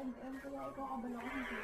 M&M, kaya ikaw kabalo kasi hindi.